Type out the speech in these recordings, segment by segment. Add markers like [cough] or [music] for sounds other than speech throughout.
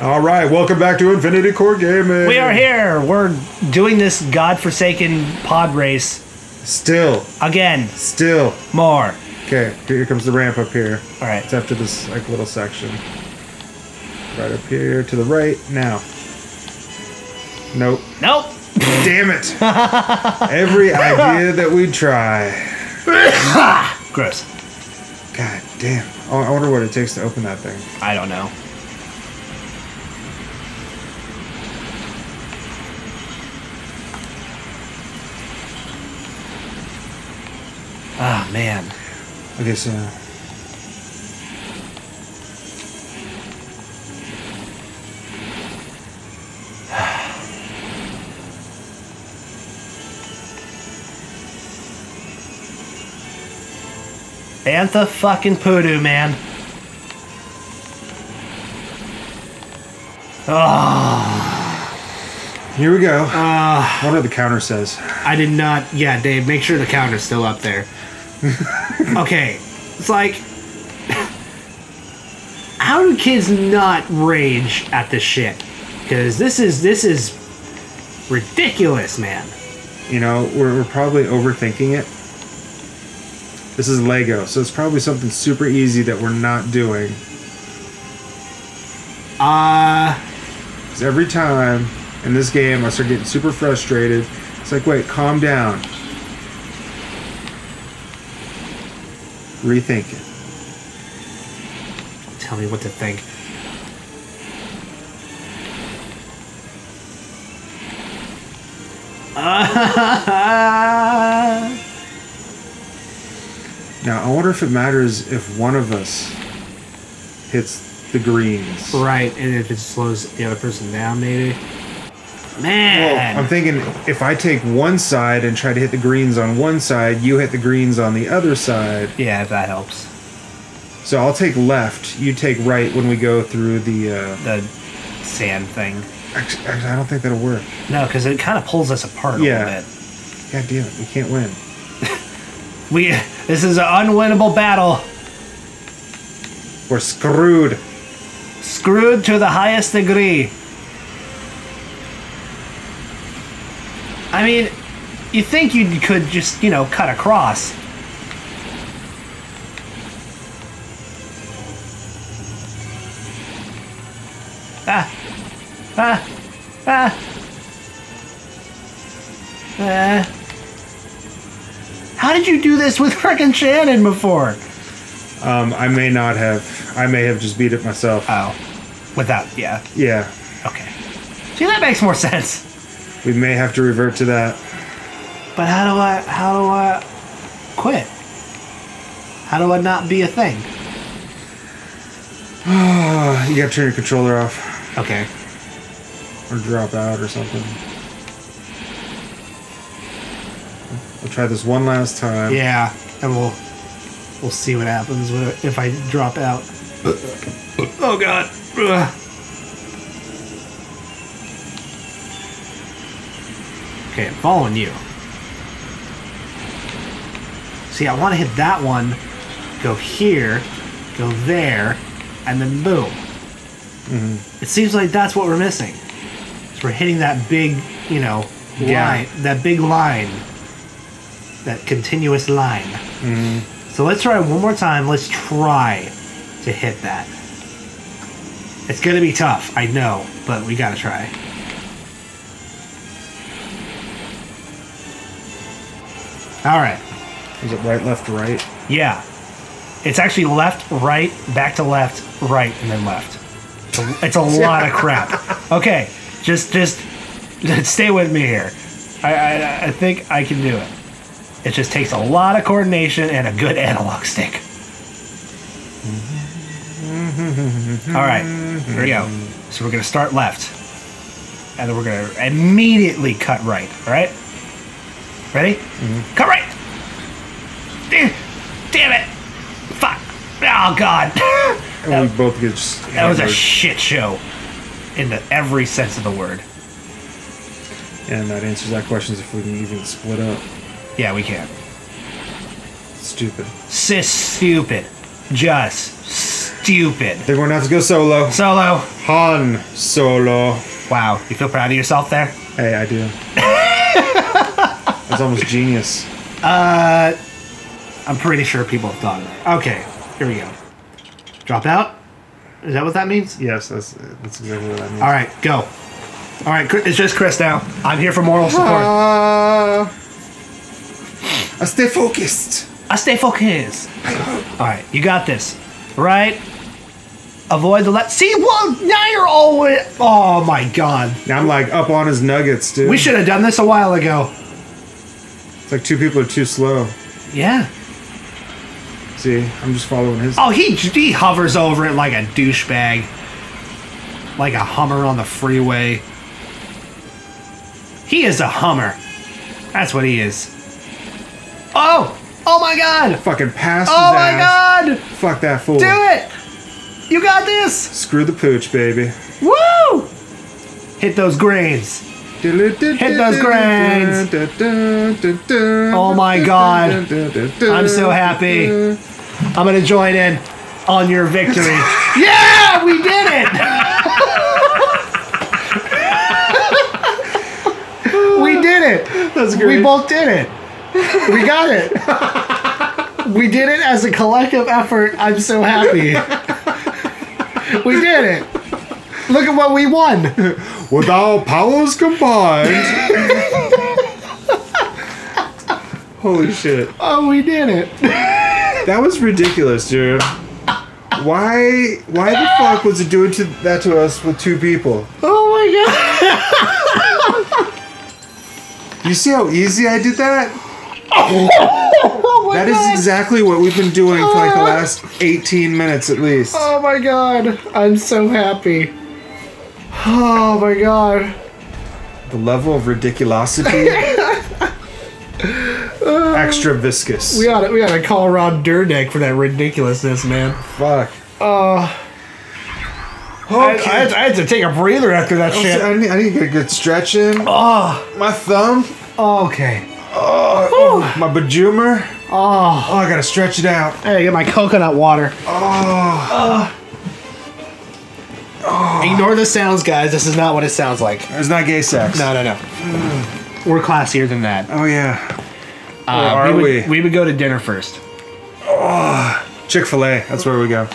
All right, welcome back to Infinity Corps Gaming. We are here. We're doing this godforsaken pod race Still, again. still. More. Okay, here comes the ramp up here. All right. It's after this like little section. Right up here to the right now. Nope. Nope. Damn it! [laughs] Every idea that we try. Gross. God damn. I wonder what it takes to open that thing. I don't know. Ah man. Okay, so Bantha fucking poodoo, man. Here we go. Uh, what the counter says. I did not. Yeah, Dave, make sure the counter's still up there. [laughs] okay, it's like, how do kids not rage at this shit? Because this is this is ridiculous, man. You know, we're, we're probably overthinking it. This is Lego, so it's probably something super easy that we're not doing. Uh, 'Cause every time in this game, I start getting super frustrated. It's like, wait, calm down. Rethink it. tell me what to think. [laughs] Now, I wonder if it matters if one of us hits the greens. right, and if it slows the other person down, maybe. Well, Man, I'm thinking if I take one side and try to hit the greens on one side, you hit the greens on the other side. yeah, if that helps. So I'll take left, you take right when we go through the. Uh, The sand thing. actually, actually, I don't think that'll work. No, because it kind of pulls us apart a Yeah. little bit. God damn it, we can't win. [laughs] We this is an unwinnable battle. We're screwed. Screwed to the highest degree. I mean, you think you could just, you know, cut across. Ah. Ah. Ah. Ah. How did you do this with [laughs] frickin' Shannon before? Um, I may not have. I may have just beat it myself. Oh. Without, yeah. Yeah, Okay. See, that makes more [laughs] sense. We may have to revert to that. But how do I, how do I quit? How do I not be a thing? [sighs] You gotta turn your controller off Okay. or drop out or something. I'll try this one last time. Yeah, and we'll we'll see what happens if I drop out. [coughs] Oh God. Ugh. Okay, I'm following you. See, I want to hit that one, go here, go there, and then boom. Mhm. It seems like that's what we're missing. So we're hitting that big, you know, Yeah. line, that big line, that continuous line. Mhm. So let's try one more time. Let's try to hit that. It's gonna be tough, I know, but we gotta try. All right. Is it right, left, right? Yeah. It's actually left, right, back to left, right, and then left. It's a, it's a lot of crap. [laughs] Okay, just just [laughs] stay with me here. I, I I think I can do it. It just takes a lot of coordination and a good analog stick. All right, here we go. So we're gonna start left, and then we're gonna immediately cut right. All right, ready? Mm-hmm. Come right. Damn it! Fuck! Oh God! [laughs] And we both get That was a shit show, in the every sense of the word. And that answers that question is if we can even split up. Yeah, we can. Stupid. Sis, stupid, just stupid. They're going to have to go solo. Solo. Han Solo. Wow, you feel proud of yourself there? Hey, I do. [laughs] That's almost genius. Uh, I'm pretty sure people have thought of that. Okay, here we go. Drop out? Is that what that means? Yes, that's that's exactly what that means. All right, go. All right, it's just Chris now. I'm here for moral support. Uh, I stay focused. I stay focused. All right, you got this. Right? Avoid the let. See, well, now you're always. Oh my god. Now I'm like up on his nuggets, dude. We should have done this a while ago. It's like two people are too slow. Yeah. See, I'm just following his. Oh, he he hovers over it like a douchebag, like a Hummer on the freeway. He is a Hummer. That's what he is. Oh! Oh my god! Fucking passed Oh my god! Fuck that fool. Do it! You got this! Screw the pooch, baby. Woo! Hit those grains. Hit those grains. Oh my God. I'm so happy. I'm gonna join in on your victory. [laughs] yeah, we did it! [laughs] we did it. That's We both did it. We got it. We did it as a collective effort. I'm so happy. [laughs] We did it. Look at what we won. [laughs] With our powers combined. Holy shit. Oh, we did it. That was ridiculous, dude. Why why the fuck was it doing to that to us with two people? Oh my god. You see how easy I did that? Oh That is god. exactly what we've been doing for like the uh. last 18 minutes at least. Oh my god. I'm so happy. Oh my god. The level of ridiculosity. [laughs] Extra viscous. We to, we to call Rob Dyrdek for that ridiculousness, man. Fuck. Uh, I, I, had to, I had to take a breather after that shit. I need, I need to get a good stretch in. Oh, My thumb. Oh, okay. Oh, oh my bejumer. Oh, ah. Oh, I gotta stretch it out. hey, get my coconut water. Oh, ah. Ignore the sounds, guys. This is not what it sounds like. it's not gay sex. No, no, no. We're classier than that. Oh yeah. Uh, are we, we? would, we would go to dinner first. Chick Fil A. That's where we go.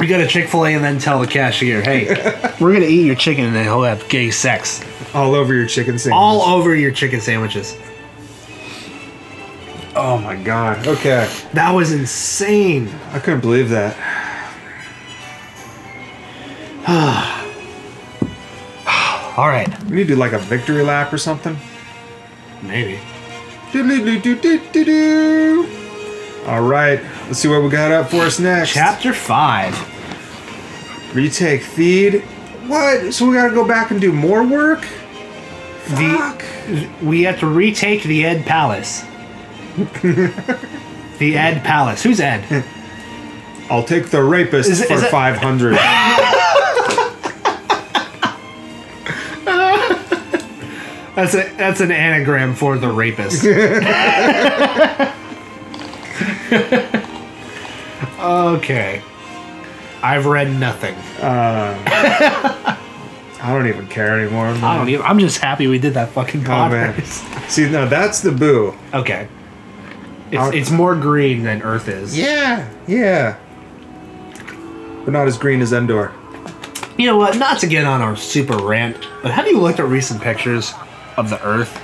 We go to Chick Fil A and then tell the cashier, "Hey, [laughs] we're gonna eat your chicken and then he'll have gay sex All over your chicken sandwich. all over your chicken sandwiches." Oh my god. Okay. That was insane. I couldn't believe that. [sighs] All right, We need to do like a victory lap or something. maybe. All right. Let's see what we got up for us next. Chapter five. Retake Theed. What? So we gotta go back and do more work? The Fuck. we have to retake the Ed Palace. [laughs] the Ed Palace. Who's Ed? I'll take the rapist Is for is it- 500. [laughs] That's a that's an anagram for the rapist. [laughs] okay. I've read nothing. Uh, I don't even care anymore. I don't even, I'm just happy we did that fucking Oh man. [laughs] See, no, that's the boo. Okay. It's, it's more green than Earth is. Yeah, yeah. But not as green as Endor. You know what? Not to get on our super rant, but have you looked at recent pictures of the Earth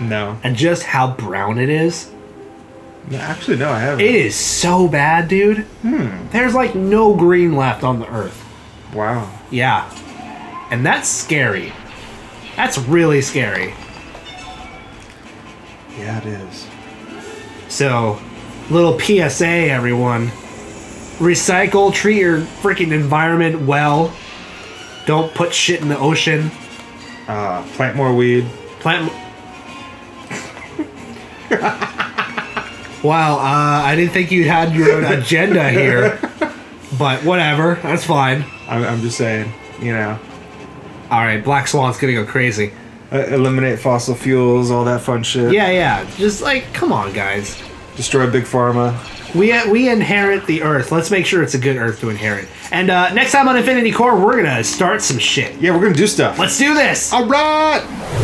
No. and just how brown it is? No, Actually, no, I haven't. It is so bad, dude. Hmm. There's like no green left on the Earth. Wow. Yeah. And that's scary. That's really scary. Yeah, it is. So, little PSA, everyone. Recycle, treat your freaking environment well. Don't put shit in the ocean. Uh, plant more weed. Plant. [laughs] wow, uh, I didn't think you had your own agenda here. [laughs] But whatever, that's fine. I'm, I'm just saying, you know, Alright, Black Swan's gonna go crazy. uh, eliminate fossil fuels, all that fun shit. Yeah, yeah. Just like, come on, guys. destroy big pharma. We we inherit the Earth. Let's make sure it's a good Earth to inherit. And uh, next time on Infinity Corps, we're gonna start some shit. Yeah, we're gonna do stuff. Let's do this. All right.